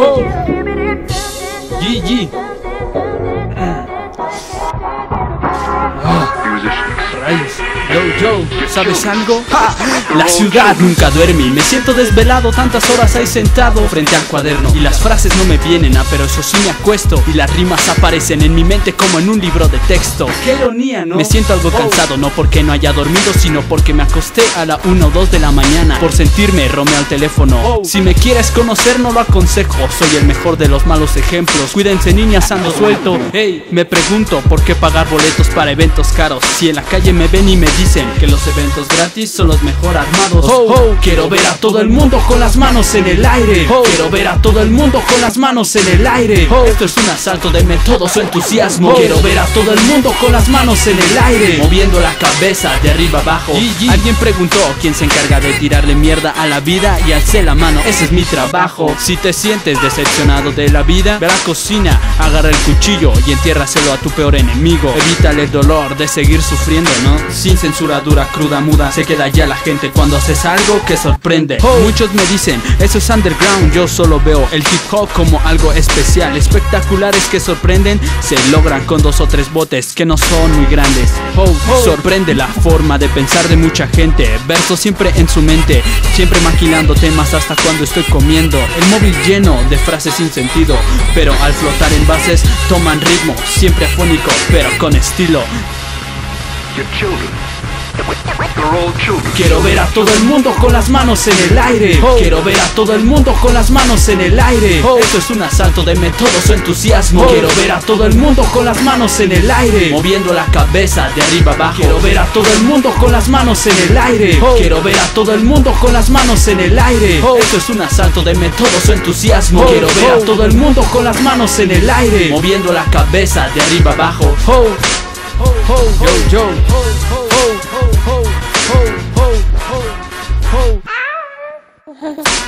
Oh. G. Ah. ¿Sabes algo? ¡Ja! La ciudad nunca duerme y me siento desvelado Tantas horas ahí sentado frente al cuaderno. Y las frases no me vienen, ah, pero eso sí me acuesto. Y las rimas aparecen en mi mente como en un libro de texto. Qué ironía, ¿no? Me siento algo cansado, no porque no haya dormido Sino porque me acosté a la 1 o 2 de la mañana. Por sentirme Romeo al teléfono. Si me quieres conocer no lo aconsejo. Soy el mejor de los malos ejemplos. Cuídense niñas, ando suelto. Hey, me pregunto por qué pagar boletos para eventos caros. Si en la calle me ven y me dicen que los eventos gratis son los mejor armados. quiero ver a todo el mundo con las manos en el aire. quiero ver a todo el mundo con las manos en el aire. esto es un asalto de métodos o entusiasmo. quiero ver a todo el mundo con las manos en el aire, moviendo la cabeza de arriba abajo. Alguien preguntó quién se encarga de tirarle mierda a la vida y alcé la mano. Ese es mi trabajo. Si te sientes decepcionado de la vida, ve a la cocina, agarra el cuchillo y entiérraselo a tu peor enemigo. Evítale el dolor de seguir sufriendo, ¿no? Sin censura dura, muda Se queda ya la gente cuando haces algo que sorprende. Muchos me dicen, eso es underground Yo solo veo el hip hop como algo especial. Espectaculares que sorprenden Se logran con dos o tres botes que no son muy grandes. Sorprende la forma de pensar de mucha gente Versos siempre en su mente Siempre maquilando temas hasta cuando estoy comiendo. El móvil lleno de frases sin sentido Pero al flotar en bases toman ritmo Siempre afónico pero con estilo Quiero ver a todo el mundo con las manos en el aire. Quiero ver a todo el mundo con las manos en el aire. Esto es un asalto de métodos o entusiasmo. Quiero ver a todo el mundo con las manos en el aire. Moviendo la cabeza de arriba abajo. Quiero ver a todo el mundo con las manos en el aire. Quiero ver a todo el mundo con las manos en el aire. Esto es un asalto de métodos o entusiasmo. Quiero ver a todo el mundo con las manos en el aire. Moviendo la cabeza de arriba abajo. Yo, yo. Ha ha ha.